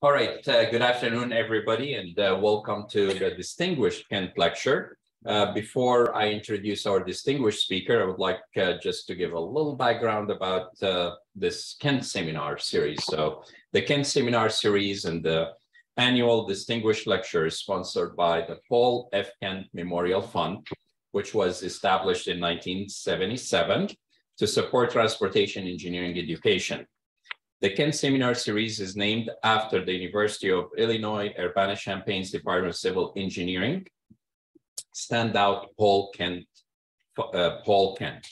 All right, uh, good afternoon, everybody, and uh, welcome to the Distinguished Kent Lecture. Uh, before I introduce our distinguished speaker, I would like uh, just to give a little background about uh, this Kent Seminar Series. So the Kent Seminar Series and the annual Distinguished Lecture is sponsored by the Paul F. Kent Memorial Fund, which was established in 1977 to support transportation engineering education. The Kent Seminar Series is named after the University of Illinois Urbana-Champaign's Department of Civil Engineering, standout Paul Kent. Uh, Paul Kent.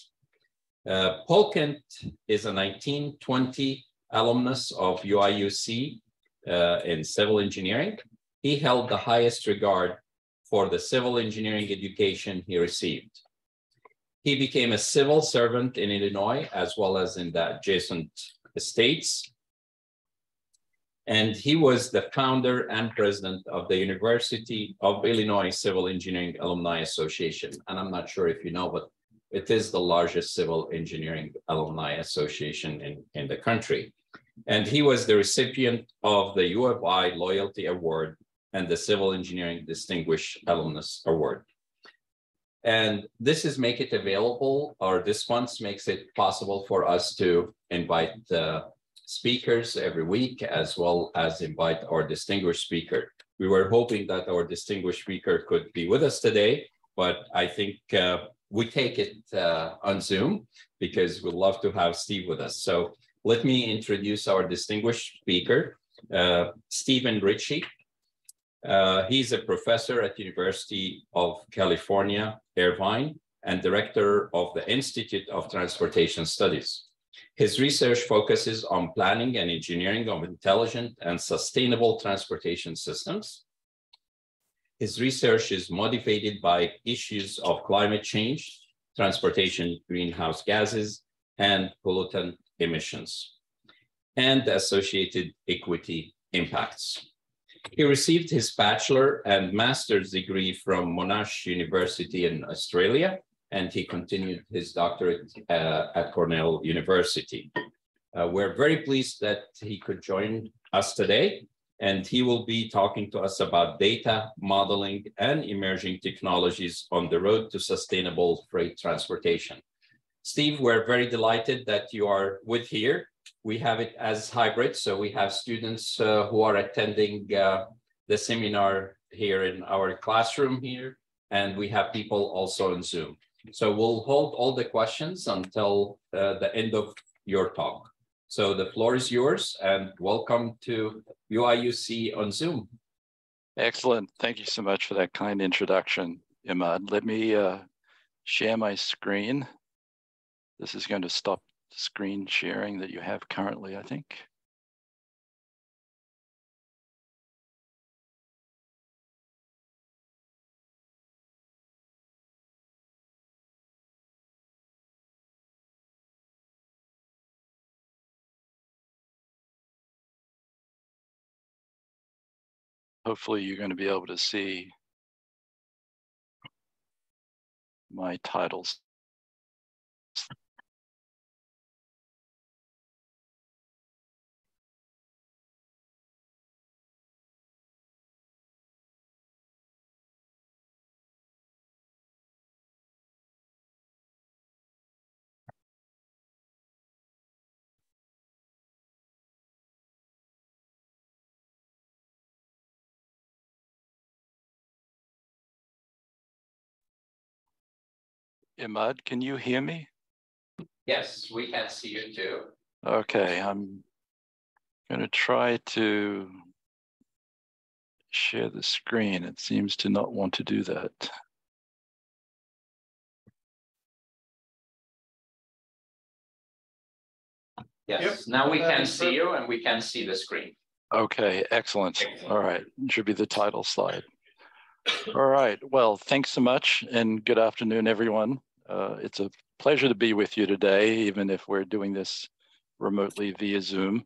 Uh, Paul Kent is a 1920 alumnus of UIUC uh, in civil engineering. He held the highest regard for the civil engineering education he received. He became a civil servant in Illinois as well as in the adjacent states. And he was the founder and president of the University of Illinois Civil Engineering Alumni Association. And I'm not sure if you know, but it is the largest civil engineering alumni association in, in the country. And he was the recipient of the U of I Loyalty Award and the Civil Engineering Distinguished Alumnus Award. And this is make it available, or this funds makes it possible for us to invite uh, speakers every week, as well as invite our distinguished speaker. We were hoping that our distinguished speaker could be with us today, but I think uh, we take it uh, on Zoom because we'd love to have Steve with us. So let me introduce our distinguished speaker, uh, Stephen Ritchie. Uh, he's a professor at University of California, Irvine, and director of the Institute of Transportation Studies. His research focuses on planning and engineering of intelligent and sustainable transportation systems. His research is motivated by issues of climate change, transportation greenhouse gases, and pollutant emissions, and associated equity impacts. He received his bachelor and master's degree from Monash University in Australia, and he continued his doctorate uh, at Cornell University. Uh, we're very pleased that he could join us today, and he will be talking to us about data modeling and emerging technologies on the road to sustainable freight transportation. Steve, we're very delighted that you are with here we have it as hybrid. So we have students uh, who are attending uh, the seminar here in our classroom here, and we have people also on Zoom. So we'll hold all the questions until uh, the end of your talk. So the floor is yours and welcome to UIUC on Zoom. Excellent. Thank you so much for that kind introduction, Imad. Let me uh, share my screen. This is going to stop screen sharing that you have currently, I think. Hopefully you're going to be able to see my titles. Imad, can you hear me? Yes, we can see you too. Okay, I'm going to try to share the screen. It seems to not want to do that. Yes, yep. now we can see you and we can see the screen. Okay, excellent. All right, should be the title slide. All right, well, thanks so much and good afternoon, everyone. Uh, it's a pleasure to be with you today, even if we're doing this remotely via Zoom.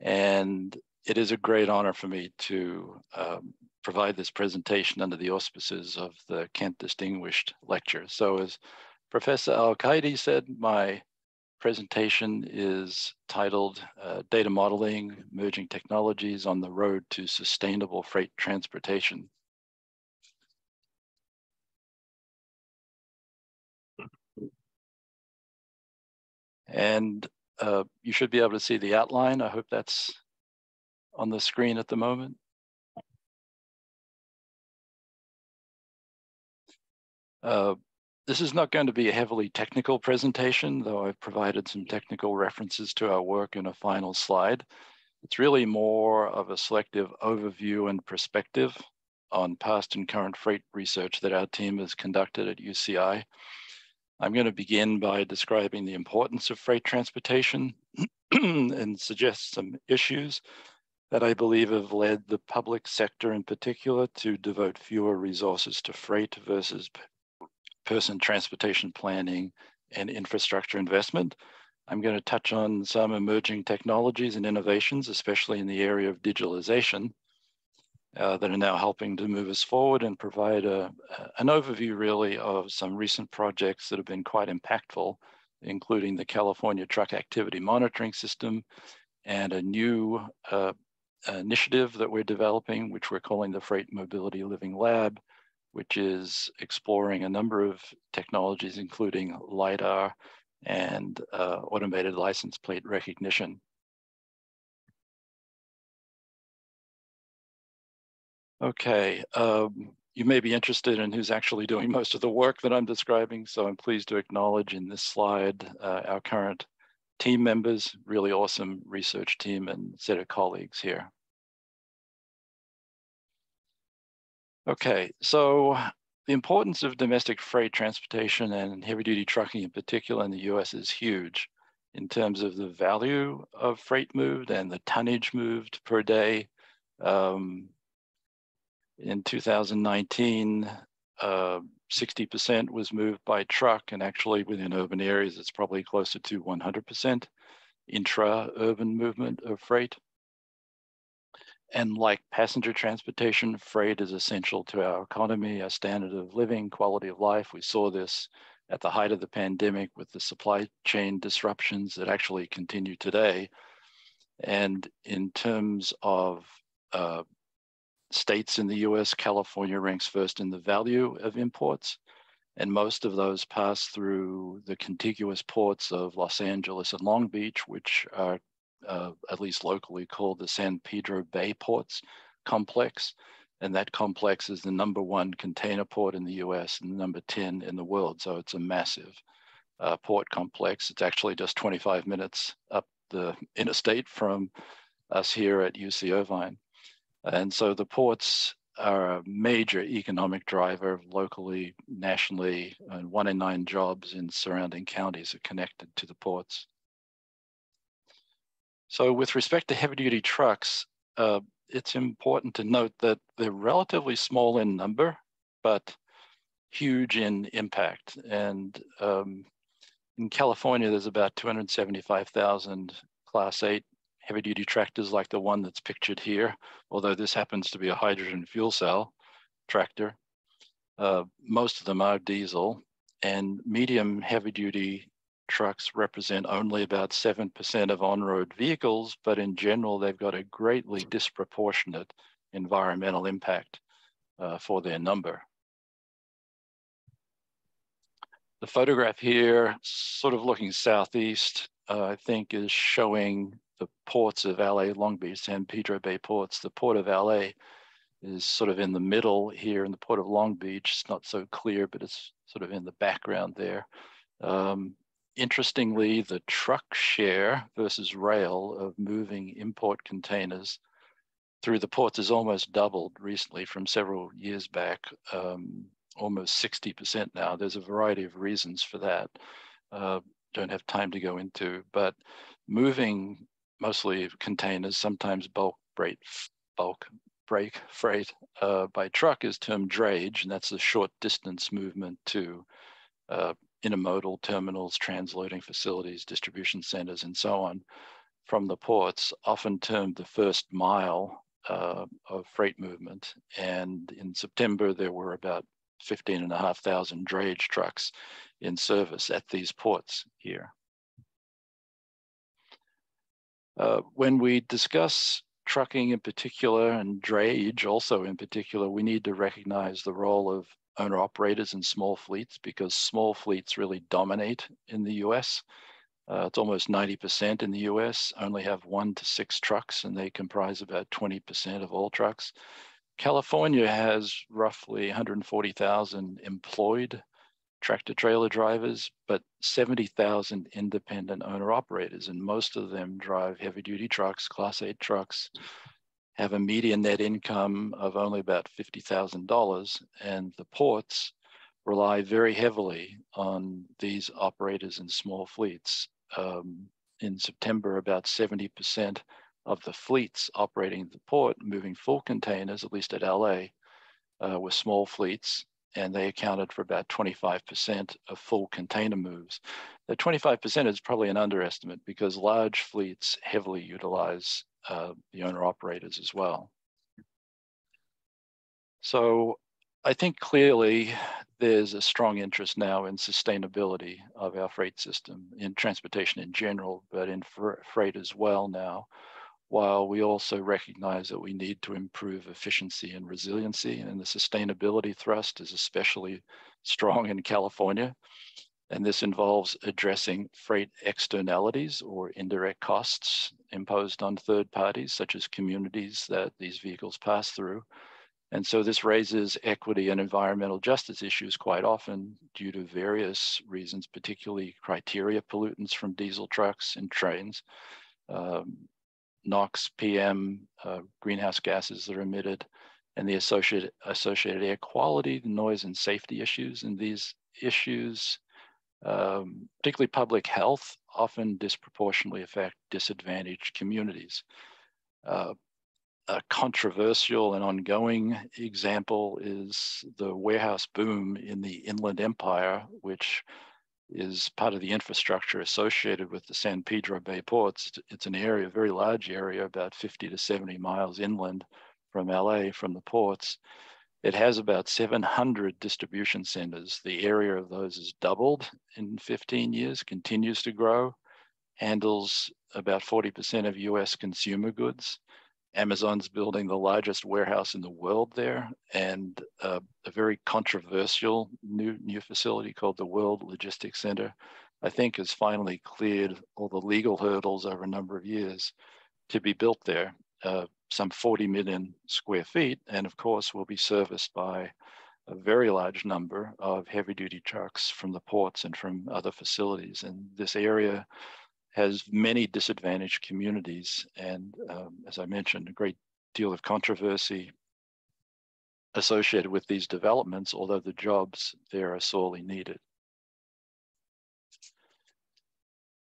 And it is a great honor for me to um, provide this presentation under the auspices of the Kent Distinguished Lecture. So as Professor Al-Qadi said, my presentation is titled uh, Data Modeling, Emerging Technologies on the Road to Sustainable Freight Transportation. And uh, you should be able to see the outline. I hope that's on the screen at the moment. Uh, this is not going to be a heavily technical presentation, though I've provided some technical references to our work in a final slide. It's really more of a selective overview and perspective on past and current freight research that our team has conducted at UCI. I'm going to begin by describing the importance of freight transportation and suggest some issues that I believe have led the public sector in particular to devote fewer resources to freight versus person transportation planning and infrastructure investment. I'm going to touch on some emerging technologies and innovations, especially in the area of digitalization, uh, that are now helping to move us forward and provide a, an overview really of some recent projects that have been quite impactful, including the California Truck Activity Monitoring System and a new uh, initiative that we're developing, which we're calling the Freight Mobility Living Lab, which is exploring a number of technologies, including LiDAR and uh, automated license plate recognition. Okay, um, you may be interested in who's actually doing most of the work that I'm describing, so I'm pleased to acknowledge in this slide uh, our current team members, really awesome research team and set of colleagues here. Okay, so the importance of domestic freight transportation and heavy duty trucking in particular in the US is huge in terms of the value of freight moved and the tonnage moved per day. Um, in 2019, 60% uh, was moved by truck, and actually within urban areas, it's probably closer to 100% intra-urban movement of freight. And like passenger transportation, freight is essential to our economy, our standard of living, quality of life. We saw this at the height of the pandemic with the supply chain disruptions that actually continue today. And in terms of uh, states in the US, California ranks first in the value of imports. And most of those pass through the contiguous ports of Los Angeles and Long Beach, which are uh, at least locally called the San Pedro Bay Ports Complex. And that complex is the number one container port in the US and number 10 in the world. So it's a massive uh, port complex. It's actually just 25 minutes up the interstate from us here at UC Irvine. And so the ports are a major economic driver locally, nationally, and one in nine jobs in surrounding counties are connected to the ports. So with respect to heavy duty trucks, uh, it's important to note that they're relatively small in number, but huge in impact. And um, in California, there's about 275,000 class eight heavy duty tractors like the one that's pictured here, although this happens to be a hydrogen fuel cell tractor. Uh, most of them are diesel and medium heavy duty trucks represent only about 7% of on-road vehicles, but in general, they've got a greatly disproportionate environmental impact uh, for their number. The photograph here, sort of looking southeast, uh, I think is showing the ports of LA, Long Beach, San Pedro Bay ports. The port of LA is sort of in the middle here, and the port of Long Beach is not so clear, but it's sort of in the background there. Um, interestingly, the truck share versus rail of moving import containers through the ports has almost doubled recently from several years back, um, almost 60% now. There's a variety of reasons for that. Uh, don't have time to go into, but moving mostly containers, sometimes bulk freight, bulk break freight uh, by truck is termed drayage, and that's a short distance movement to uh, intermodal terminals, transloading facilities, distribution centers, and so on from the ports, often termed the first mile uh, of freight movement. And in September, there were about 15 and a half thousand drayage trucks in service at these ports here. Uh, when we discuss trucking in particular and drayage also in particular, we need to recognize the role of owner operators and small fleets because small fleets really dominate in the US. Uh, it's almost 90% in the US, only have one to six trucks, and they comprise about 20% of all trucks. California has roughly 140,000 employed tractor trailer drivers, but 70,000 independent owner operators, and most of them drive heavy duty trucks, class eight trucks, have a median net income of only about $50,000. And the ports rely very heavily on these operators and small fleets. Um, in September, about 70% of the fleets operating the port, moving full containers, at least at LA, uh, were small fleets and they accounted for about 25% of full container moves. The 25% is probably an underestimate because large fleets heavily utilize uh, the owner operators as well. So I think clearly there's a strong interest now in sustainability of our freight system, in transportation in general, but in freight as well now while we also recognize that we need to improve efficiency and resiliency. And the sustainability thrust is especially strong in California. And this involves addressing freight externalities or indirect costs imposed on third parties, such as communities that these vehicles pass through. And so this raises equity and environmental justice issues quite often due to various reasons, particularly criteria pollutants from diesel trucks and trains, um, NOx, PM, uh, greenhouse gases that are emitted, and the associated, associated air quality, the noise and safety issues. And these issues, um, particularly public health, often disproportionately affect disadvantaged communities. Uh, a controversial and ongoing example is the warehouse boom in the Inland Empire, which is part of the infrastructure associated with the San Pedro Bay ports. It's an area, a very large area, about 50 to 70 miles inland from LA, from the ports. It has about 700 distribution centers. The area of those has doubled in 15 years, continues to grow, handles about 40% of US consumer goods. Amazon's building the largest warehouse in the world there, and uh, a very controversial new new facility called the World Logistics Center, I think has finally cleared all the legal hurdles over a number of years to be built there. Uh, some 40 million square feet, and of course will be serviced by a very large number of heavy duty trucks from the ports and from other facilities. And this area has many disadvantaged communities. And um, as I mentioned, a great deal of controversy associated with these developments, although the jobs there are sorely needed.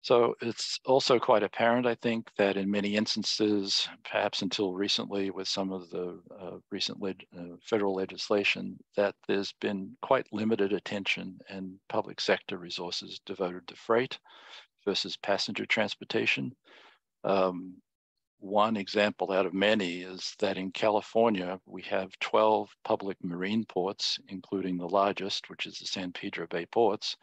So it's also quite apparent, I think, that in many instances, perhaps until recently with some of the uh, recent leg uh, federal legislation, that there's been quite limited attention and public sector resources devoted to freight versus passenger transportation. Um, one example out of many is that in California, we have 12 public marine ports, including the largest, which is the San Pedro Bay ports,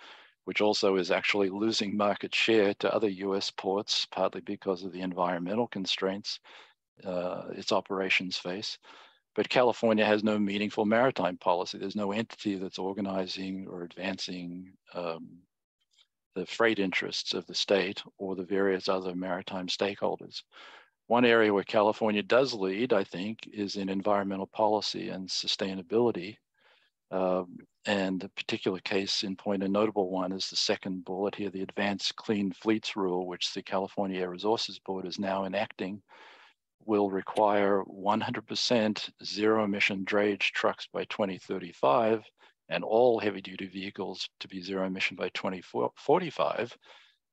which also is actually losing market share to other US ports, partly because of the environmental constraints uh, its operations face. But California has no meaningful maritime policy. There's no entity that's organizing or advancing um, the freight interests of the state or the various other maritime stakeholders. One area where California does lead, I think, is in environmental policy and sustainability. Um, and a particular case in point, a notable one is the second bullet here, the Advanced Clean Fleets Rule, which the California Air Resources Board is now enacting, will require 100% zero emission drayage trucks by 2035 and all heavy duty vehicles to be zero emission by 2045.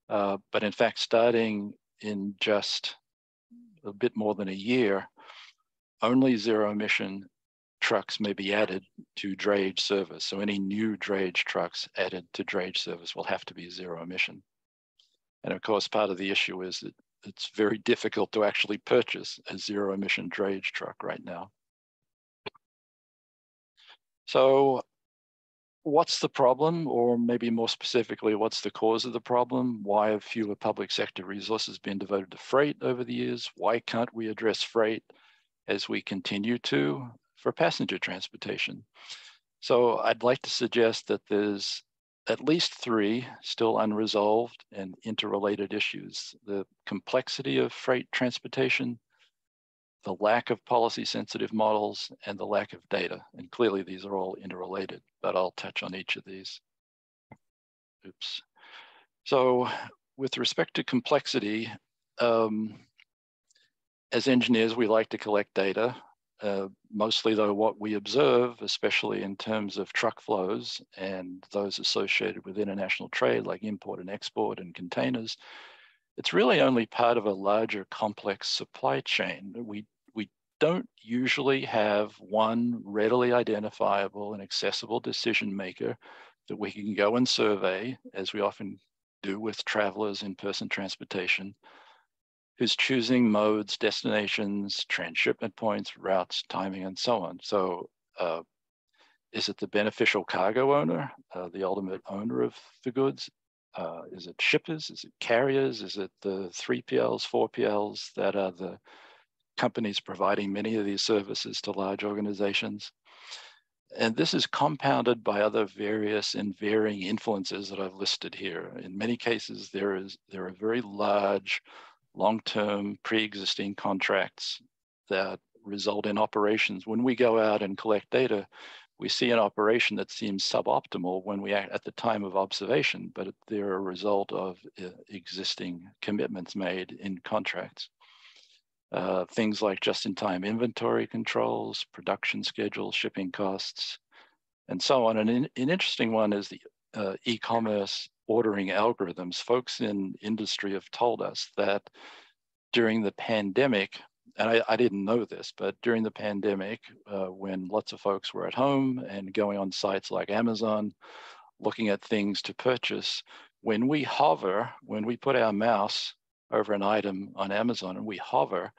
Uh, but in fact, starting in just a bit more than a year, only zero emission trucks may be added to drayage service. So any new drayage trucks added to drayage service will have to be zero emission. And of course, part of the issue is that it's very difficult to actually purchase a zero emission drayage truck right now. So what's the problem, or maybe more specifically, what's the cause of the problem? Why have fewer public sector resources been devoted to freight over the years? Why can't we address freight as we continue to for passenger transportation? So I'd like to suggest that there's at least three still unresolved and interrelated issues. The complexity of freight transportation, the lack of policy sensitive models, and the lack of data. And clearly these are all interrelated, but I'll touch on each of these. Oops. So with respect to complexity, um, as engineers, we like to collect data uh, mostly though what we observe, especially in terms of truck flows and those associated with international trade like import and export and containers, it's really only part of a larger complex supply chain. We, don't usually have one readily identifiable and accessible decision maker that we can go and survey, as we often do with travelers in person transportation, who's choosing modes, destinations, transshipment points, routes, timing, and so on. So uh, is it the beneficial cargo owner, uh, the ultimate owner of the goods? Uh, is it shippers? Is it carriers? Is it the 3PLs, 4PLs that are the companies providing many of these services to large organizations? And this is compounded by other various and varying influences that I've listed here. In many cases, there is there are very large long-term pre-existing contracts that result in operations. When we go out and collect data, we see an operation that seems suboptimal when we act at the time of observation, but they're a result of uh, existing commitments made in contracts. Uh, things like just-in-time inventory controls, production schedules, shipping costs, and so on. And an, an interesting one is the uh, e-commerce ordering algorithms. Folks in industry have told us that during the pandemic, and I, I didn't know this, but during the pandemic, uh, when lots of folks were at home and going on sites like Amazon, looking at things to purchase, when we hover, when we put our mouse over an item on Amazon and we hover,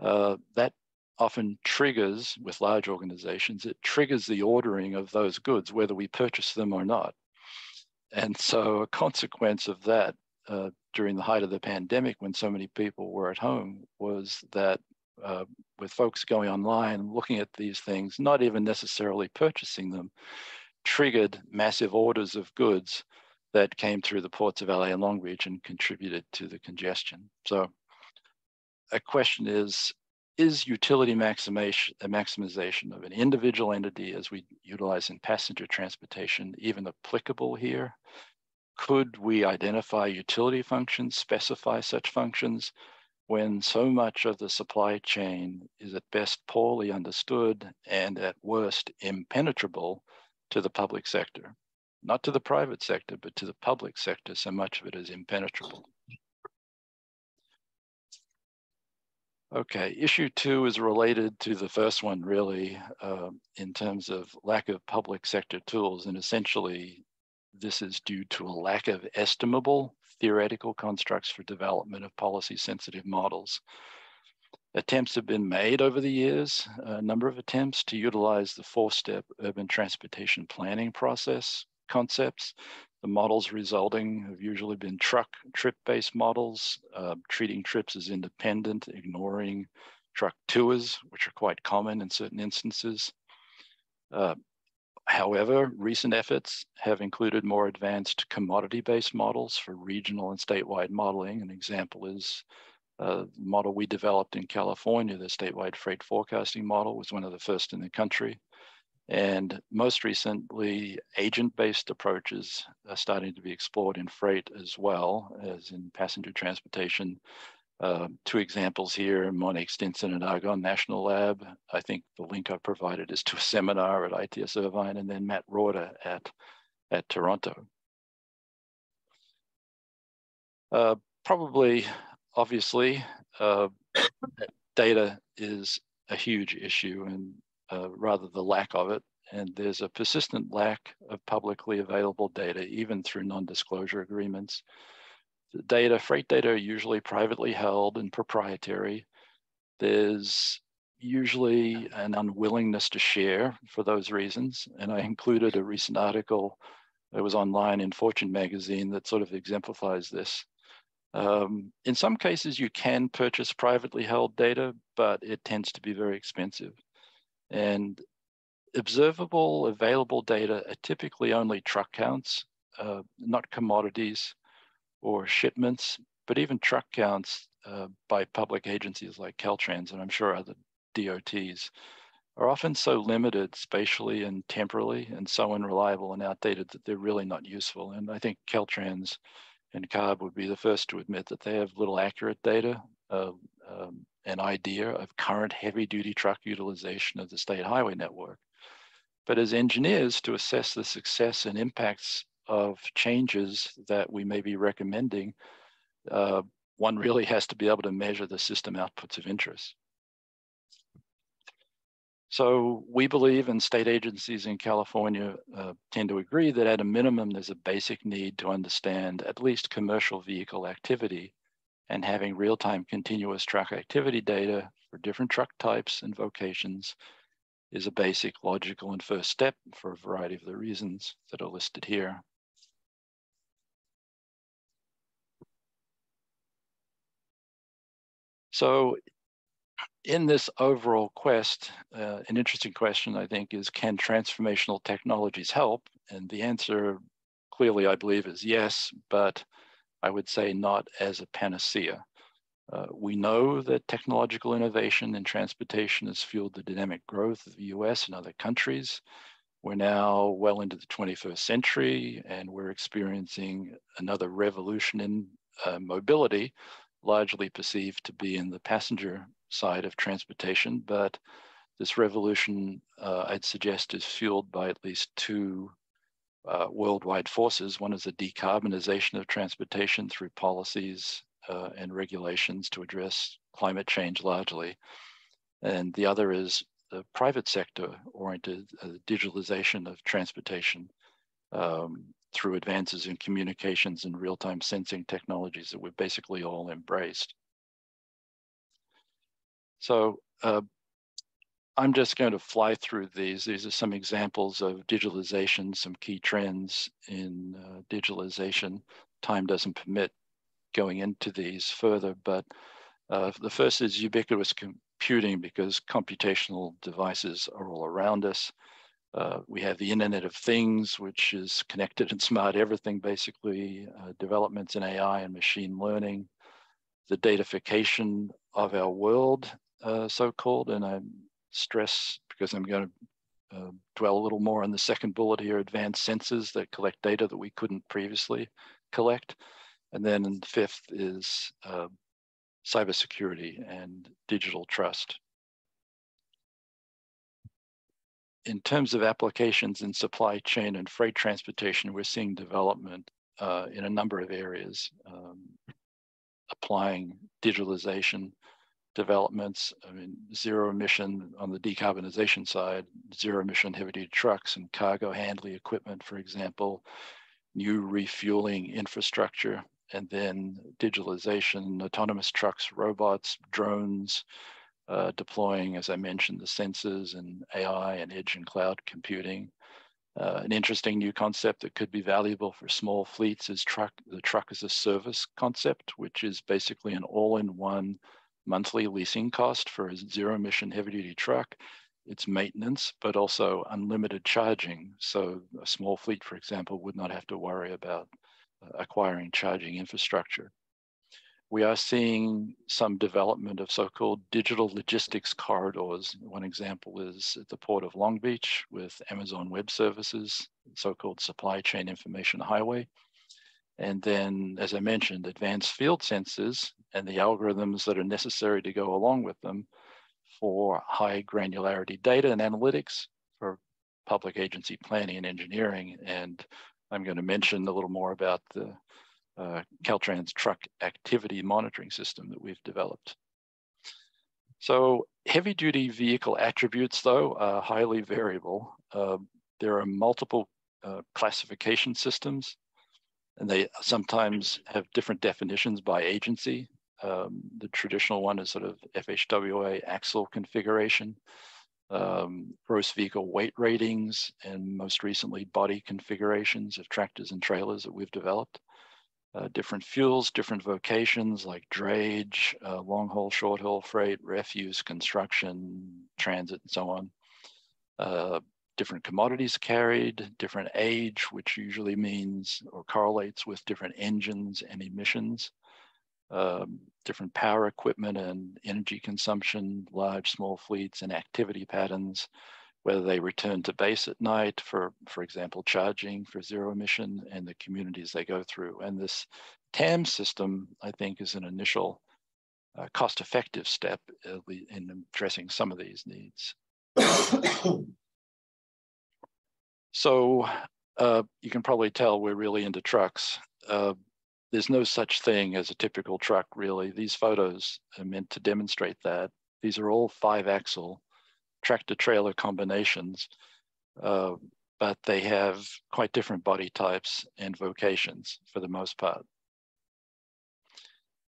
uh, that often triggers with large organizations, it triggers the ordering of those goods, whether we purchase them or not. And so a consequence of that uh, during the height of the pandemic, when so many people were at home, was that uh, with folks going online, looking at these things, not even necessarily purchasing them, triggered massive orders of goods that came through the ports of LA and Long Beach and contributed to the congestion. So a question is, is utility maximization, uh, maximization of an individual entity as we utilize in passenger transportation even applicable here? Could we identify utility functions, specify such functions when so much of the supply chain is at best poorly understood and at worst impenetrable to the public sector? Not to the private sector, but to the public sector, so much of it is impenetrable. Okay, issue two is related to the first one really uh, in terms of lack of public sector tools and essentially this is due to a lack of estimable theoretical constructs for development of policy sensitive models. Attempts have been made over the years, a number of attempts to utilize the four-step urban transportation planning process concepts the models resulting have usually been truck trip-based models, uh, treating trips as independent, ignoring truck tours, which are quite common in certain instances. Uh, however, recent efforts have included more advanced commodity-based models for regional and statewide modeling. An example is uh, the model we developed in California, the statewide freight forecasting model was one of the first in the country. And most recently, agent-based approaches are starting to be explored in freight as well as in passenger transportation. Uh, two examples here, Monique Stinson at Argonne National Lab. I think the link I provided is to a seminar at ITS Irvine, and then Matt Roorda at, at Toronto. Uh, probably, obviously, uh, data is a huge issue and uh, rather the lack of it. And there's a persistent lack of publicly available data, even through non-disclosure agreements. The data, freight data are usually privately held and proprietary. There's usually an unwillingness to share for those reasons. And I included a recent article that was online in Fortune magazine that sort of exemplifies this. Um, in some cases, you can purchase privately held data, but it tends to be very expensive. And observable available data are typically only truck counts, uh, not commodities or shipments, but even truck counts uh, by public agencies like Caltrans, and I'm sure other DOTs, are often so limited spatially and temporally and so unreliable and outdated that they're really not useful. And I think Caltrans and CARB would be the first to admit that they have little accurate data, uh, um, an idea of current heavy duty truck utilization of the state highway network. But as engineers, to assess the success and impacts of changes that we may be recommending, uh, one really has to be able to measure the system outputs of interest. So we believe, and state agencies in California uh, tend to agree that at a minimum, there's a basic need to understand at least commercial vehicle activity and having real-time continuous truck activity data for different truck types and vocations is a basic logical and first step for a variety of the reasons that are listed here. So in this overall quest, uh, an interesting question, I think, is can transformational technologies help? And the answer clearly, I believe, is yes, but I would say not as a panacea. Uh, we know that technological innovation in transportation has fueled the dynamic growth of the US and other countries. We're now well into the 21st century, and we're experiencing another revolution in uh, mobility, largely perceived to be in the passenger side of transportation, but this revolution, uh, I'd suggest, is fueled by at least two uh, worldwide forces. One is the decarbonization of transportation through policies uh, and regulations to address climate change largely. And the other is the private sector oriented uh, digitalization of transportation um, through advances in communications and real-time sensing technologies that we've basically all embraced. So uh, I'm just going to fly through these. These are some examples of digitalization, some key trends in uh, digitalization. Time doesn't permit going into these further, but uh, the first is ubiquitous computing because computational devices are all around us. Uh, we have the Internet of Things, which is connected and smart everything, basically, uh, developments in AI and machine learning, the datafication of our world, uh, so-called, and I stress, because I'm going to uh, dwell a little more on the second bullet here, advanced sensors that collect data that we couldn't previously collect. And then the fifth is uh, cybersecurity and digital trust. in terms of applications in supply chain and freight transportation, we're seeing development uh, in a number of areas, um, applying digitalization developments. I mean, zero emission on the decarbonization side, zero emission heavy duty trucks and cargo handling equipment, for example, new refueling infrastructure, and then digitalization, autonomous trucks, robots, drones, uh, deploying, as I mentioned, the sensors and AI and edge and cloud computing. Uh, an interesting new concept that could be valuable for small fleets is truck the truck as a service concept, which is basically an all-in-one monthly leasing cost for a zero-emission heavy-duty truck. It's maintenance, but also unlimited charging. So a small fleet, for example, would not have to worry about uh, acquiring charging infrastructure we are seeing some development of so-called digital logistics corridors. One example is at the Port of Long Beach with Amazon Web Services, so-called supply chain information highway. And then, as I mentioned, advanced field sensors and the algorithms that are necessary to go along with them for high granularity data and analytics for public agency planning and engineering. And I'm going to mention a little more about the uh, Caltrans truck activity monitoring system that we've developed. So heavy duty vehicle attributes though are highly variable. Uh, there are multiple uh, classification systems and they sometimes have different definitions by agency. Um, the traditional one is sort of FHWA axle configuration, um, gross vehicle weight ratings, and most recently body configurations of tractors and trailers that we've developed. Uh, different fuels, different vocations like drayage, uh, long haul, short haul freight, refuse, construction, transit, and so on. Uh, different commodities carried, different age, which usually means or correlates with different engines and emissions, um, different power equipment and energy consumption, large, small fleets and activity patterns, whether they return to base at night for, for example, charging for zero emission and the communities they go through. And this TAM system, I think, is an initial uh, cost-effective step in addressing some of these needs. So uh, you can probably tell we're really into trucks. Uh, there's no such thing as a typical truck, really. These photos are meant to demonstrate that. These are all five axle tractor trailer combinations, uh, but they have quite different body types and vocations for the most part.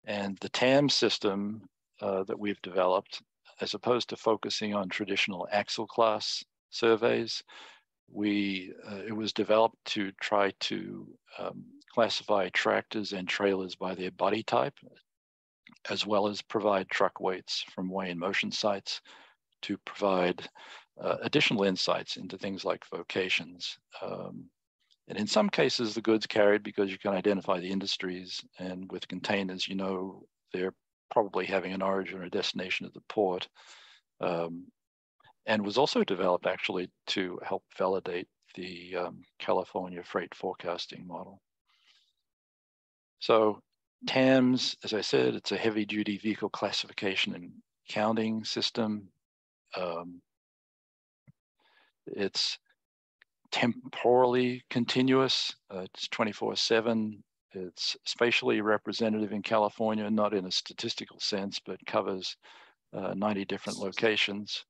And the TAM system uh, that we've developed, as opposed to focusing on traditional axle class surveys, we uh, it was developed to try to um, classify tractors and trailers by their body type, as well as provide truck weights from weigh in motion sites to provide uh, additional insights into things like vocations. Um, and in some cases, the goods carried because you can identify the industries, and with containers, you know they're probably having an origin or destination at the port. Um, and was also developed actually to help validate the um, California freight forecasting model. So TAMS, as I said, it's a heavy duty vehicle classification and counting system. Um, it's temporally continuous. Uh, it's 24 seven. It's spatially representative in California, not in a statistical sense, but covers uh, 90 different locations.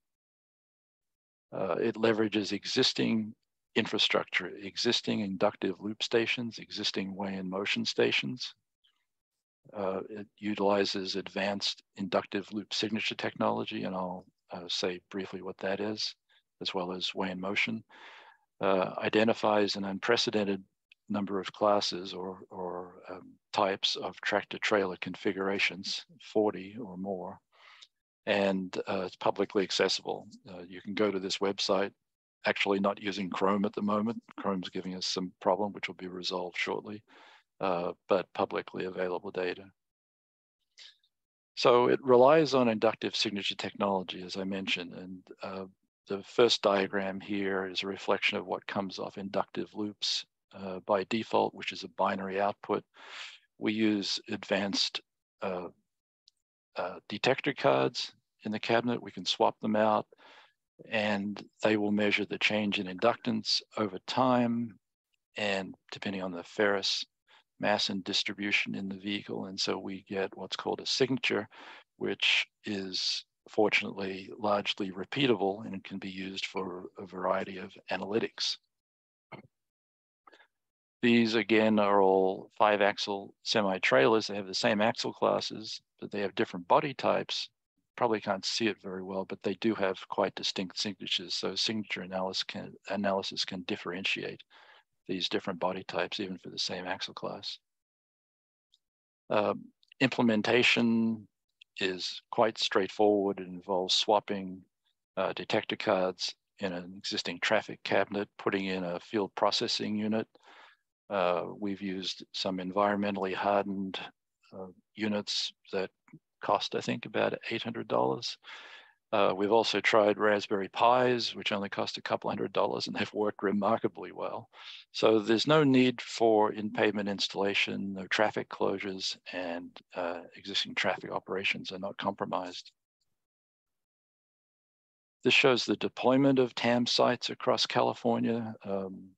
Uh, it leverages existing infrastructure, existing inductive loop stations, existing weigh in motion stations. Uh, it utilizes advanced inductive loop signature technology, and I'll uh, say briefly what that is, as well as weigh in motion. Uh, identifies an unprecedented number of classes or, or um, types of tractor trailer configurations, 40 or more, and uh, it's publicly accessible. Uh, you can go to this website, actually not using Chrome at the moment. Chrome's giving us some problem, which will be resolved shortly, uh, but publicly available data. So it relies on inductive signature technology, as I mentioned, and uh, the first diagram here is a reflection of what comes off inductive loops uh, by default, which is a binary output. We use advanced uh, uh, detector cards in the cabinet. We can swap them out and they will measure the change in inductance over time and depending on the ferrous mass and distribution in the vehicle. And so we get what's called a signature, which is fortunately largely repeatable and can be used for a variety of analytics. These again are all five axle semi trailers. They have the same axle classes, but they have different body types. Probably can't see it very well, but they do have quite distinct signatures. So signature analysis can, analysis can differentiate these different body types even for the same axle class. Um, implementation is quite straightforward. It involves swapping uh, detector cards in an existing traffic cabinet, putting in a field processing unit, uh, we've used some environmentally hardened uh, units that cost, I think, about $800. Uh, we've also tried Raspberry Pis, which only cost a couple hundred dollars, and they've worked remarkably well. So there's no need for in-pavement installation, no traffic closures, and uh, existing traffic operations are not compromised. This shows the deployment of TAM sites across California. Um,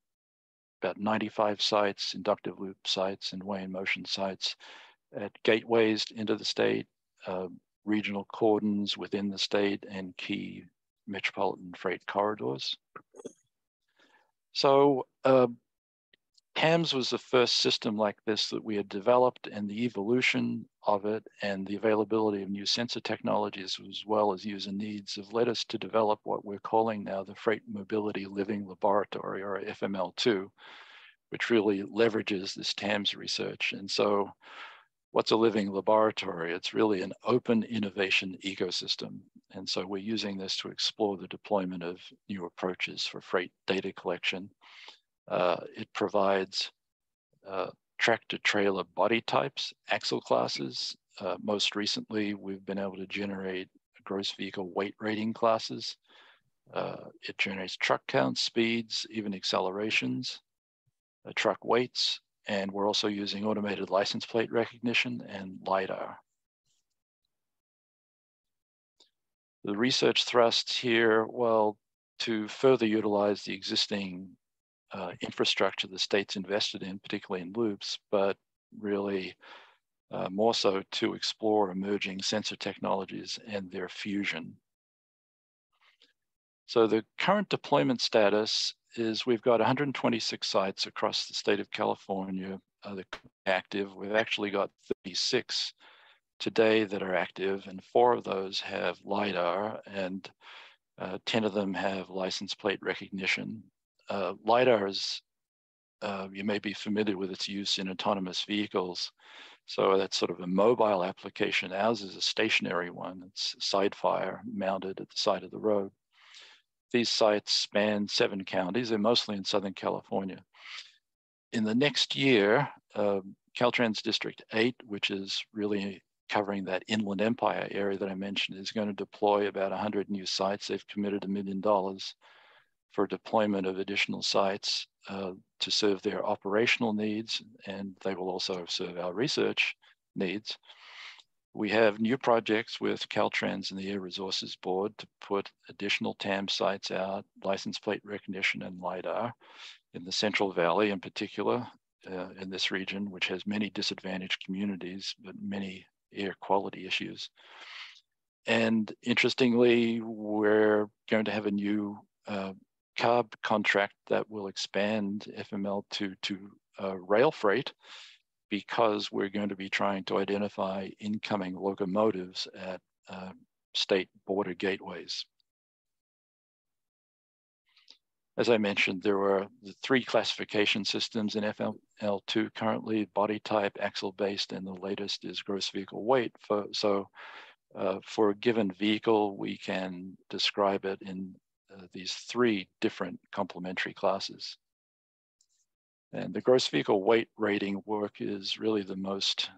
about 95 sites, inductive loop sites and weigh in motion sites at gateways into the state, uh, regional cordons within the state and key metropolitan freight corridors. So uh, TAMS was the first system like this that we had developed and the evolution of it and the availability of new sensor technologies as well as user needs have led us to develop what we're calling now the Freight Mobility Living Laboratory or FML2, which really leverages this TAMS research. And so what's a living laboratory? It's really an open innovation ecosystem. And so we're using this to explore the deployment of new approaches for freight data collection. Uh, it provides uh, tractor trailer body types, axle classes. Uh, most recently, we've been able to generate gross vehicle weight rating classes. Uh, it generates truck counts, speeds, even accelerations, uh, truck weights, and we're also using automated license plate recognition and LiDAR. The research thrusts here, well, to further utilize the existing uh, infrastructure the state's invested in, particularly in loops, but really uh, more so to explore emerging sensor technologies and their fusion. So the current deployment status is we've got 126 sites across the state of California uh, that are active. We've actually got 36 today that are active, and four of those have LiDAR, and uh, 10 of them have license plate recognition. Uh, LiDAR is, uh, you may be familiar with its use in autonomous vehicles. So that's sort of a mobile application. Ours is a stationary one. It's side fire mounted at the side of the road. These sites span seven counties. They're mostly in Southern California. In the next year, uh, Caltrans District 8, which is really covering that Inland Empire area that I mentioned, is going to deploy about 100 new sites. They've committed a million dollars for deployment of additional sites uh, to serve their operational needs, and they will also serve our research needs. We have new projects with Caltrans and the Air Resources Board to put additional TAM sites out, license plate recognition and LiDAR in the Central Valley in particular, uh, in this region, which has many disadvantaged communities, but many air quality issues. And interestingly, we're going to have a new uh, CARB contract that will expand FML to, to uh, rail freight because we're going to be trying to identify incoming locomotives at uh, state border gateways. As I mentioned, there are the three classification systems in FML2 currently, body type, axle-based, and the latest is gross vehicle weight. For, so uh, for a given vehicle, we can describe it in uh, these three different complementary classes. And the gross vehicle weight rating work is really the most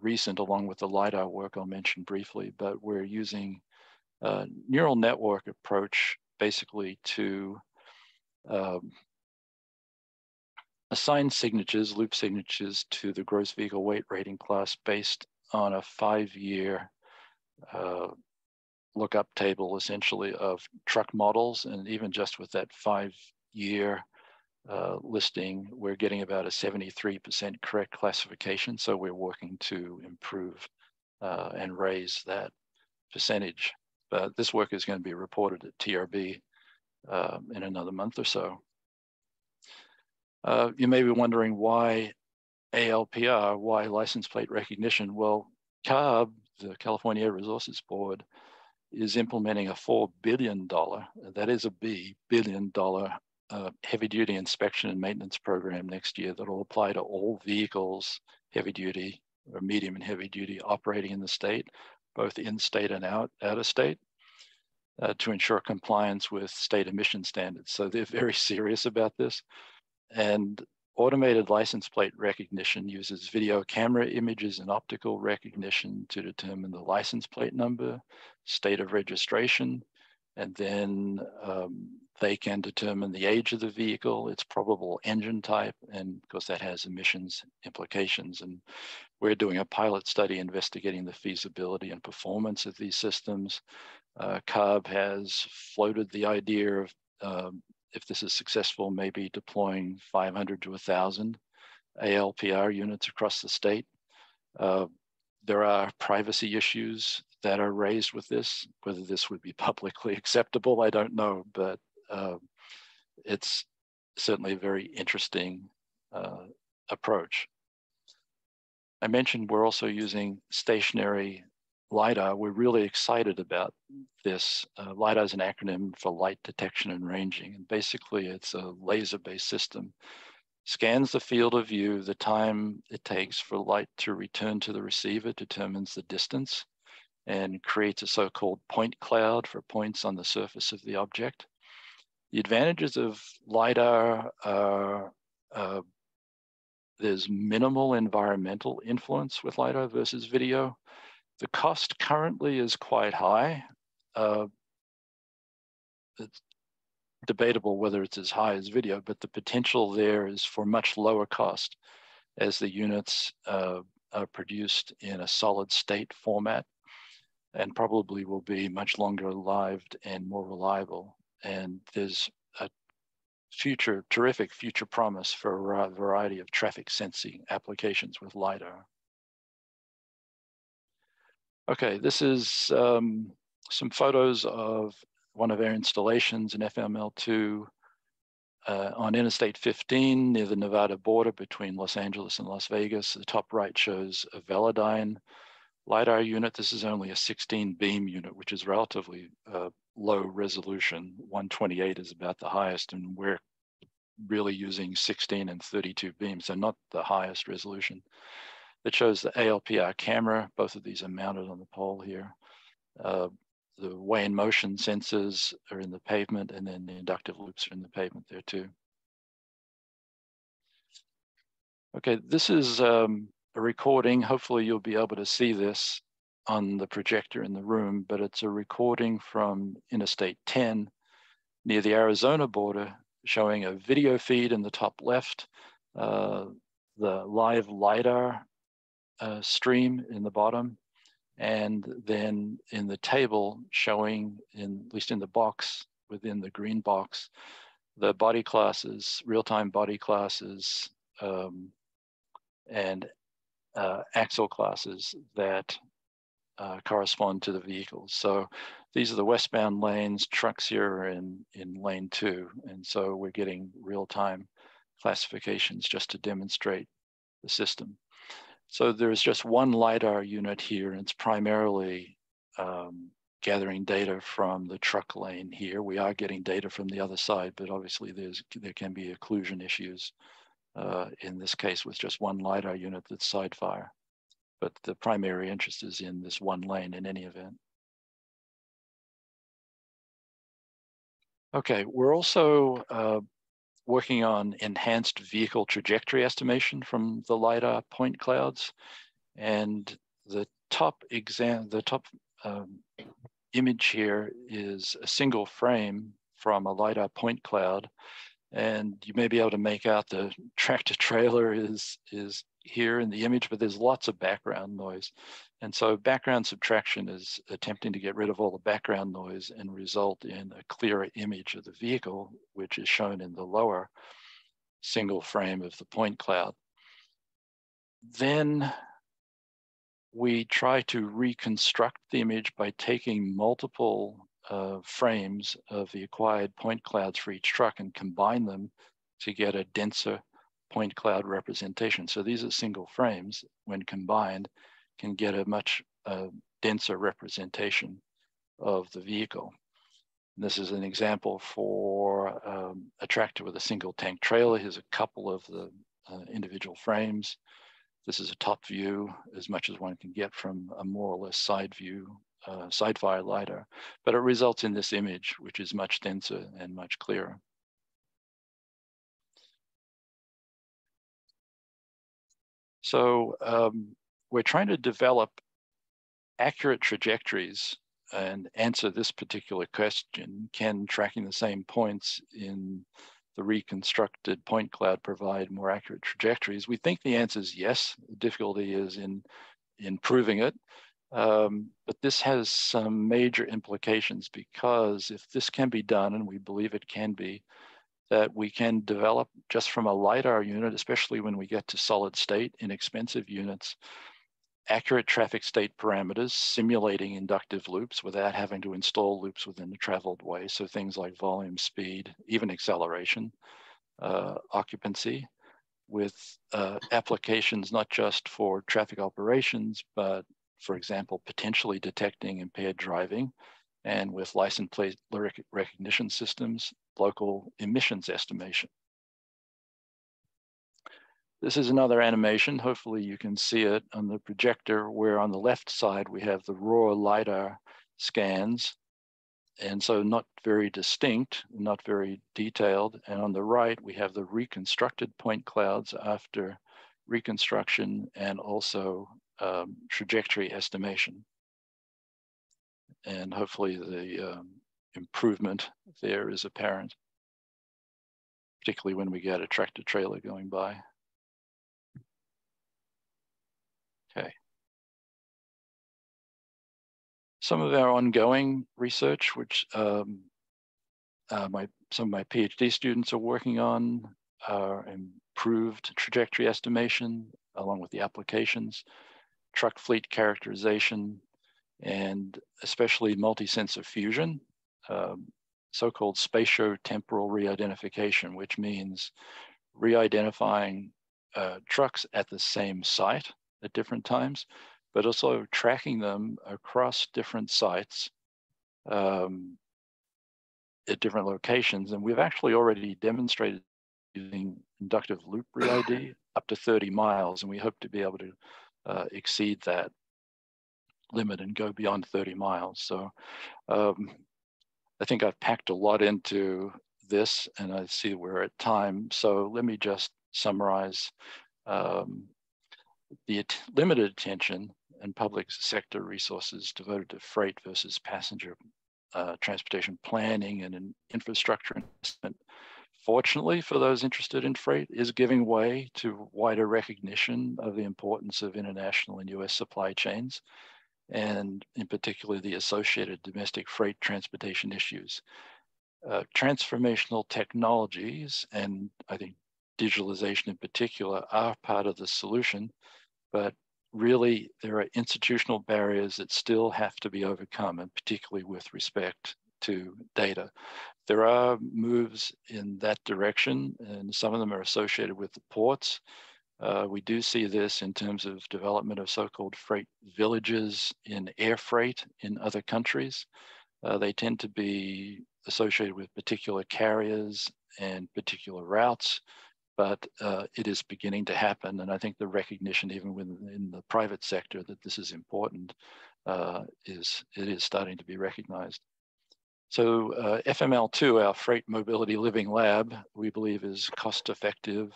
recent along with the LiDAR work I'll mention briefly, but we're using a neural network approach basically to um, assign signatures, loop signatures to the gross vehicle weight rating class based on a five-year uh, lookup table essentially of truck models. And even just with that five-year uh, listing, we're getting about a 73% correct classification. So we're working to improve uh, and raise that percentage. But this work is going to be reported at TRB uh, in another month or so. Uh, you may be wondering why ALPR, why license plate recognition? Well, CARB, the California Resources Board, is implementing a $4 billion, that is a B, billion dollar uh, heavy duty inspection and maintenance program next year that will apply to all vehicles, heavy duty or medium and heavy duty operating in the state, both in state and out, out of state. Uh, to ensure compliance with state emission standards. So they're very serious about this. And automated license plate recognition uses video camera images and optical recognition to determine the license plate number, state of registration, and then um, they can determine the age of the vehicle, its probable engine type, and of course that has emissions implications. And we're doing a pilot study investigating the feasibility and performance of these systems. Uh, CARB has floated the idea of, um, if this is successful, maybe deploying 500 to 1,000 ALPR units across the state. Uh, there are privacy issues that are raised with this. Whether this would be publicly acceptable, I don't know, but uh, it's certainly a very interesting uh, approach. I mentioned we're also using stationary LIDAR. We're really excited about this. Uh, LIDAR is an acronym for light detection and ranging. And basically it's a laser-based system. Scans the field of view, the time it takes for light to return to the receiver determines the distance and creates a so-called point cloud for points on the surface of the object. The advantages of LiDAR are uh, there's minimal environmental influence with LiDAR versus video. The cost currently is quite high. Uh, it's debatable whether it's as high as video, but the potential there is for much lower cost as the units uh, are produced in a solid state format and probably will be much longer lived and more reliable. And there's a future, terrific future promise for a variety of traffic sensing applications with LiDAR. Okay, this is um, some photos of one of our installations in FML2 uh, on Interstate 15 near the Nevada border between Los Angeles and Las Vegas. The top right shows a Velodyne LiDAR unit. This is only a 16 beam unit, which is relatively uh, low resolution. 128 is about the highest, and we're really using 16 and 32 beams, so not the highest resolution. It shows the ALPR camera. Both of these are mounted on the pole here. Uh, the weigh in motion sensors are in the pavement and then the inductive loops are in the pavement there too. Okay, this is um, a recording. Hopefully you'll be able to see this on the projector in the room, but it's a recording from Interstate 10 near the Arizona border showing a video feed in the top left, uh, the live LiDAR uh, stream in the bottom, and then in the table showing, in at least in the box, within the green box, the body classes, real-time body classes, um, and uh, axle classes that uh, correspond to the vehicles. So these are the westbound lanes, trucks here are in, in lane two. And so we're getting real-time classifications just to demonstrate the system. So there's just one LiDAR unit here, and it's primarily um, gathering data from the truck lane here. We are getting data from the other side, but obviously there's there can be occlusion issues uh, in this case with just one LiDAR unit that's side fire. But the primary interest is in this one lane in any event. Okay, we're also uh, working on enhanced vehicle trajectory estimation from the LiDAR point clouds. And the top exam, the top um, image here is a single frame from a LiDAR point cloud. And you may be able to make out the tractor trailer is, is here in the image, but there's lots of background noise. And so background subtraction is attempting to get rid of all the background noise and result in a clearer image of the vehicle, which is shown in the lower single frame of the point cloud. Then we try to reconstruct the image by taking multiple uh, frames of the acquired point clouds for each truck and combine them to get a denser point cloud representation. So these are single frames when combined can get a much uh, denser representation of the vehicle. This is an example for um, a tractor with a single tank trailer. Here's a couple of the uh, individual frames. This is a top view as much as one can get from a more or less side view, uh, side fire LiDAR, but it results in this image, which is much denser and much clearer. So um, we're trying to develop accurate trajectories and answer this particular question. Can tracking the same points in the reconstructed point cloud provide more accurate trajectories? We think the answer is yes. The difficulty is in, in proving it. Um, but this has some major implications because if this can be done, and we believe it can be, that we can develop just from a LiDAR unit, especially when we get to solid state, inexpensive units, accurate traffic state parameters, simulating inductive loops without having to install loops within the traveled way. So things like volume, speed, even acceleration, uh, occupancy. with uh, applications not just for traffic operations, but for example, potentially detecting impaired driving and with license plate recognition systems, local emissions estimation. This is another animation. Hopefully you can see it on the projector where on the left side we have the raw LiDAR scans. And so not very distinct, not very detailed. And on the right, we have the reconstructed point clouds after reconstruction and also um, trajectory estimation. And hopefully the um, improvement there is apparent, particularly when we get a tractor trailer going by. Okay. Some of our ongoing research, which um, uh, my, some of my PhD students are working on, are improved trajectory estimation along with the applications, truck fleet characterization, and especially multi-sensor fusion, um, so-called spatio-temporal re-identification, which means re-identifying uh, trucks at the same site at different times, but also tracking them across different sites um, at different locations. And we've actually already demonstrated using inductive loop re-ID up to 30 miles, and we hope to be able to uh, exceed that limit and go beyond 30 miles. So um, I think I've packed a lot into this and I see we're at time. So let me just summarize um, the limited attention and public sector resources devoted to freight versus passenger uh, transportation planning and in infrastructure investment, fortunately for those interested in freight, is giving way to wider recognition of the importance of international and US supply chains, and in particular the associated domestic freight transportation issues. Uh, transformational technologies, and I think digitalization in particular, are part of the solution but really there are institutional barriers that still have to be overcome, and particularly with respect to data. There are moves in that direction, and some of them are associated with the ports. Uh, we do see this in terms of development of so-called freight villages in air freight in other countries. Uh, they tend to be associated with particular carriers and particular routes but uh, it is beginning to happen. And I think the recognition, even within the private sector, that this is important, uh, is it is starting to be recognized. So uh, FML2, our Freight Mobility Living Lab, we believe is cost effective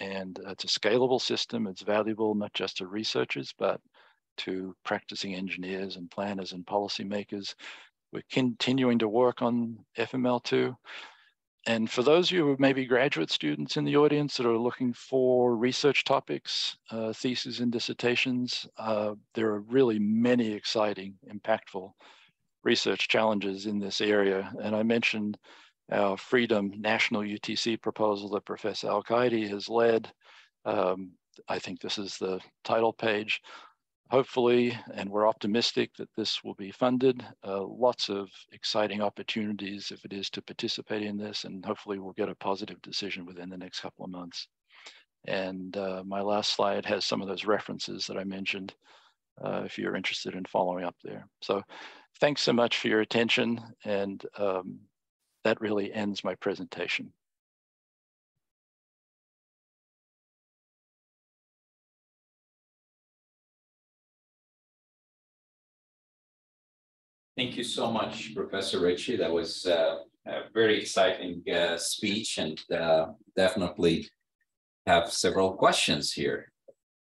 and it's a scalable system. It's valuable not just to researchers, but to practicing engineers and planners and policymakers. We're continuing to work on FML2 and for those of you who may be graduate students in the audience that are looking for research topics, uh, theses and dissertations, uh, there are really many exciting, impactful research challenges in this area. And I mentioned our Freedom National UTC proposal that Professor Al-Qadi has led. Um, I think this is the title page hopefully, and we're optimistic that this will be funded. Uh, lots of exciting opportunities if it is to participate in this, and hopefully we'll get a positive decision within the next couple of months. And uh, my last slide has some of those references that I mentioned uh, if you're interested in following up there. So thanks so much for your attention, and um, that really ends my presentation. Thank you so much, Professor Ritchie. That was uh, a very exciting uh, speech and uh, definitely have several questions here.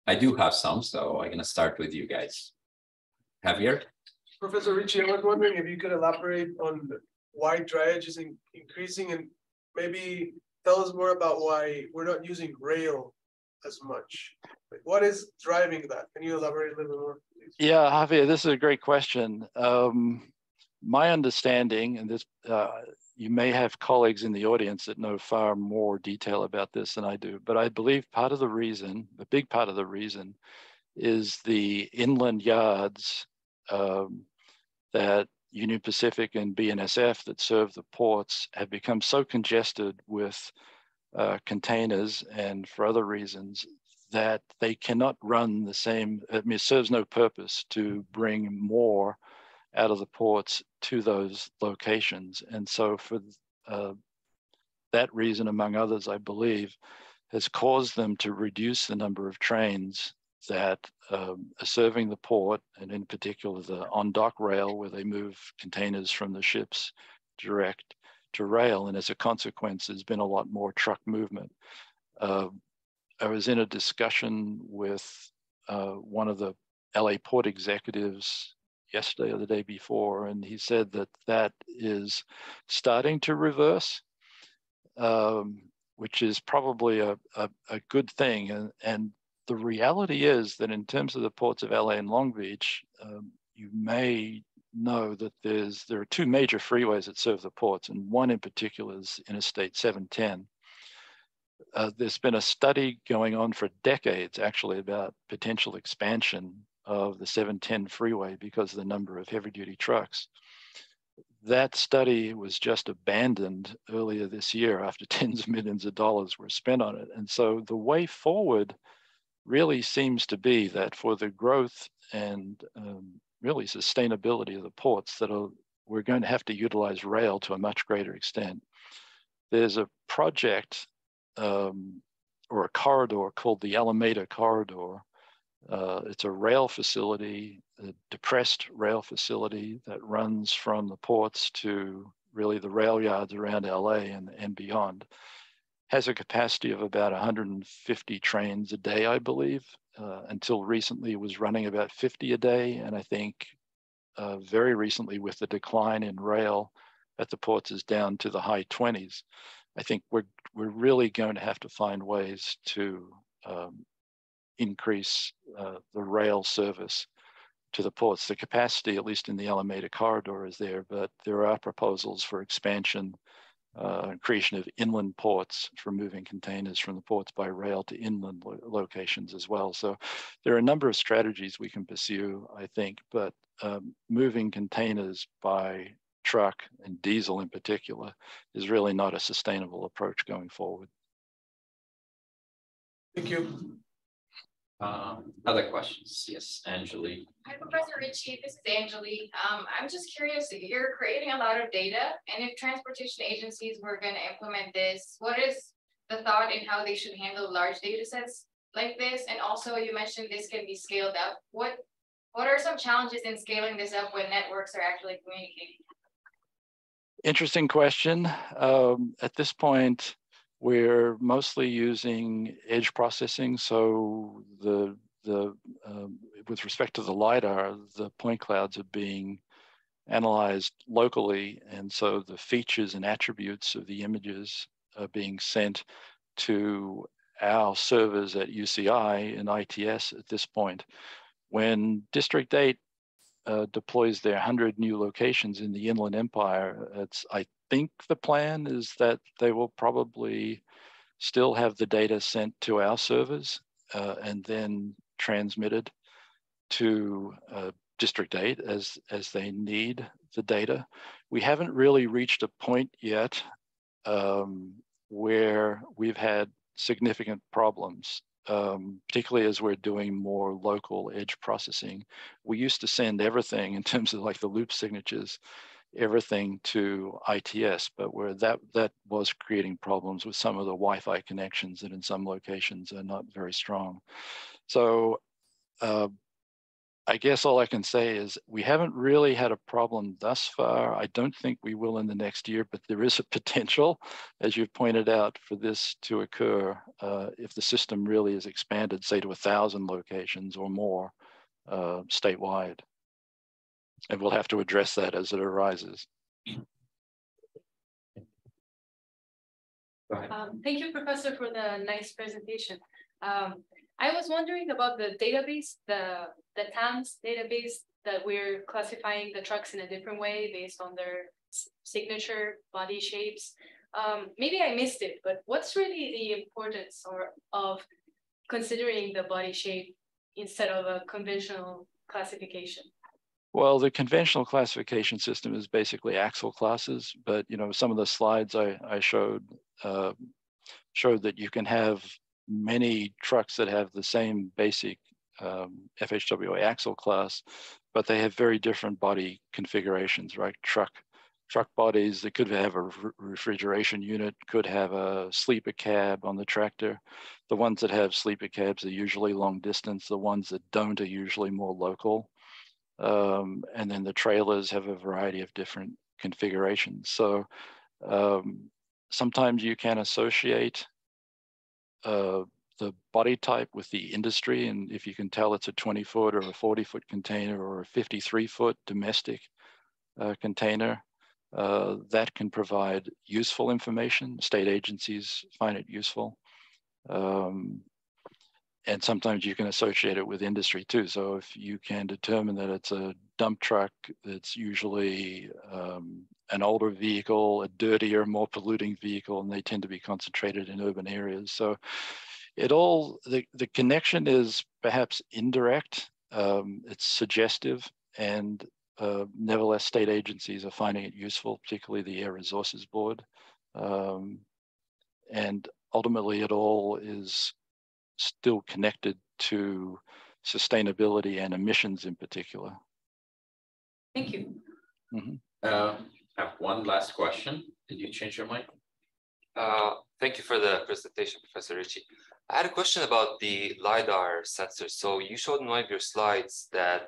I do have some, so I'm going to start with you guys. Javier? Professor Ritchie, I was wondering if you could elaborate on why drayage is in increasing and maybe tell us more about why we're not using rail as much. What is driving that? Can you elaborate a little more? Yeah, Javier, this is a great question. Um, my understanding, and this, uh, you may have colleagues in the audience that know far more detail about this than I do, but I believe part of the reason, a big part of the reason, is the inland yards um, that Union Pacific and BNSF that serve the ports have become so congested with uh, containers and for other reasons that they cannot run the same, I mean, it serves no purpose to bring more out of the ports to those locations. And so for uh, that reason, among others, I believe, has caused them to reduce the number of trains that um, serving the port, and in particular the on-dock rail, where they move containers from the ships direct to rail. And as a consequence, there's been a lot more truck movement. Uh, I was in a discussion with uh, one of the LA port executives yesterday or the day before, and he said that that is starting to reverse, um, which is probably a, a, a, good thing. And, and the reality is that in terms of the ports of LA and Long Beach, um, you may know that there's there are two major freeways that serve the ports, and one in particular is Interstate 710 uh, there's been a study going on for decades actually about potential expansion of the 710 freeway because of the number of heavy duty trucks. That study was just abandoned earlier this year after tens of millions of dollars were spent on it. And so the way forward really seems to be that for the growth and um, really sustainability of the ports that are, we're going to have to utilize rail to a much greater extent. There's a project um, or a corridor called the Alameda Corridor. Uh, it's a rail facility, a depressed rail facility that runs from the ports to really the rail yards around LA and, and beyond. Has a capacity of about 150 trains a day, I believe. Uh, until recently, it was running about 50 a day, and I think uh, very recently, with the decline in rail at the ports, is down to the high 20s. I think we're we're really going to have to find ways to um, increase uh, the rail service to the ports. The capacity, at least in the Alameda corridor, is there, but there are proposals for expansion uh, creation of inland ports for moving containers from the ports by rail to inland lo locations as well. So there are a number of strategies we can pursue, I think, but um, moving containers by truck and diesel in particular is really not a sustainable approach going forward. Thank you. Um, other questions? Yes, Angeli. Hi, Professor Ritchie. This is Angeli. Um, I'm just curious, you're creating a lot of data, and if transportation agencies were going to implement this, what is the thought in how they should handle large data sets like this? And also, you mentioned this can be scaled up. What what are some challenges in scaling this up when networks are actually communicating? Interesting question. Um, at this point, we're mostly using edge processing. So the the um, with respect to the lidar, the point clouds are being analyzed locally, and so the features and attributes of the images are being sent to our servers at UCI and ITS at this point. When District 8 uh, deploys their 100 new locations in the Inland Empire, it's, I think the plan is that they will probably still have the data sent to our servers uh, and then transmitted to uh, District 8 as, as they need the data. We haven't really reached a point yet um, where we've had significant problems um, particularly as we're doing more local edge processing. We used to send everything in terms of like the loop signatures, everything to ITS, but where that that was creating problems with some of the Wi-Fi connections that in some locations are not very strong. So uh, I guess all I can say is we haven't really had a problem thus far. I don't think we will in the next year, but there is a potential, as you've pointed out, for this to occur uh, if the system really is expanded, say to a thousand locations or more uh, statewide. And we'll have to address that as it arises. Um, thank you, Professor, for the nice presentation. Um, I was wondering about the database, the the TAMS database that we're classifying the trucks in a different way based on their signature body shapes. Um, maybe I missed it, but what's really the importance or of considering the body shape instead of a conventional classification? Well, the conventional classification system is basically axle classes, but you know some of the slides I, I showed uh, showed that you can have many trucks that have the same basic um, FHWA axle class, but they have very different body configurations, right? Truck truck bodies that could have a re refrigeration unit, could have a sleeper cab on the tractor. The ones that have sleeper cabs are usually long distance. The ones that don't are usually more local. Um, and then the trailers have a variety of different configurations. So um, sometimes you can associate uh, the body type with the industry. And if you can tell it's a 20 foot or a 40 foot container or a 53 foot domestic uh, container, uh, that can provide useful information. State agencies find it useful. Um, and sometimes you can associate it with industry too. So if you can determine that it's a dump truck, it's usually um, an older vehicle, a dirtier, more polluting vehicle, and they tend to be concentrated in urban areas. So it all, the, the connection is perhaps indirect, um, it's suggestive, and uh, nevertheless, state agencies are finding it useful, particularly the Air Resources Board. Um, and ultimately, it all is still connected to sustainability and emissions in particular. Thank you. Mm -hmm. uh, I have one last question. Did you change your mind? Uh, thank you for the presentation, Professor Ritchie. I had a question about the LiDAR sensors. So you showed in one of your slides that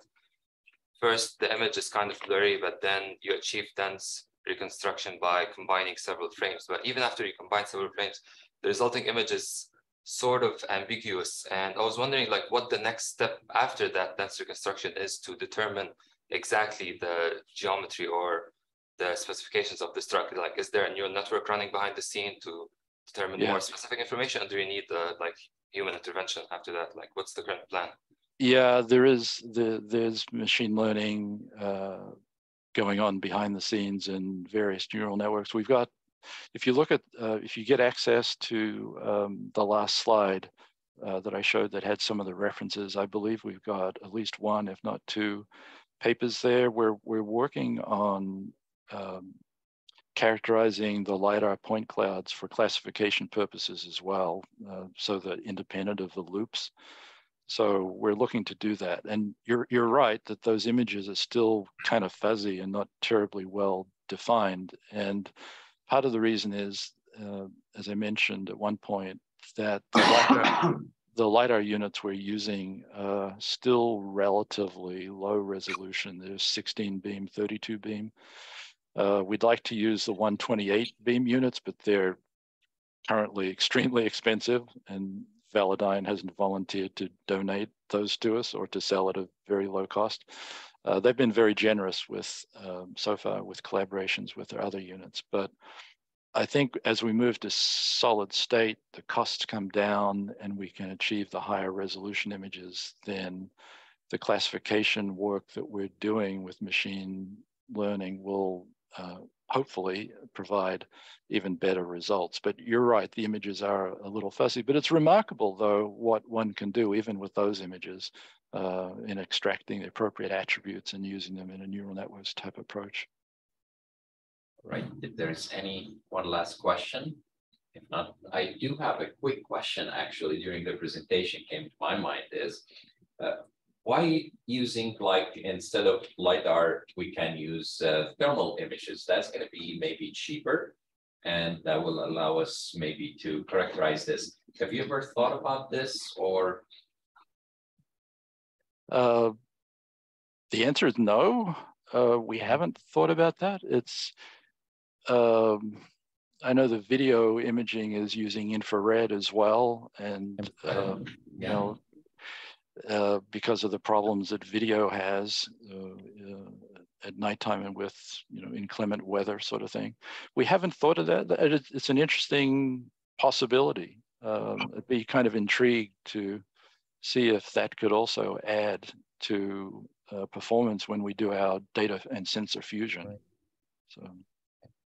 First, the image is kind of blurry, but then you achieve dense reconstruction by combining several frames. But even after you combine several frames, the resulting image is sort of ambiguous. And I was wondering like what the next step after that dense reconstruction is to determine exactly the geometry or the specifications of the structure. Like, is there a neural network running behind the scene to determine yeah. more specific information? Or do you need the like human intervention after that? Like, what's the current plan? Yeah, there is the there's machine learning uh, going on behind the scenes in various neural networks. We've got, if you look at, uh, if you get access to um, the last slide uh, that I showed that had some of the references, I believe we've got at least one, if not two, papers there. We're we're working on um, characterizing the LiDAR point clouds for classification purposes as well, uh, so that independent of the loops. So we're looking to do that. And you're, you're right that those images are still kind of fuzzy and not terribly well defined. And part of the reason is, uh, as I mentioned at one point, that the LiDAR, the LiDAR units we're using uh, still relatively low resolution. There's 16 beam, 32 beam. Uh, we'd like to use the 128 beam units, but they're currently extremely expensive and Velodyne hasn't volunteered to donate those to us or to sell at a very low cost. Uh, they've been very generous with um, so far with collaborations with their other units, but I think as we move to solid state, the costs come down and we can achieve the higher resolution images, then the classification work that we're doing with machine learning will uh, hopefully provide even better results. But you're right, the images are a little fussy, but it's remarkable though what one can do even with those images uh, in extracting the appropriate attributes and using them in a neural networks type approach. Right, if there's any one last question, if not, I do have a quick question actually during the presentation came to my mind is, uh, why using like instead of lidar we can use uh, thermal images? That's going to be maybe cheaper and that will allow us maybe to characterize this. Have you ever thought about this or uh, the answer is no uh, we haven't thought about that it's um, I know the video imaging is using infrared as well, and um, yeah. you know uh, because of the problems that video has uh, uh, at nighttime and with you know inclement weather sort of thing. We haven't thought of that. It's an interesting possibility. Um, I'd be kind of intrigued to see if that could also add to uh, performance when we do our data and sensor fusion. Right. So.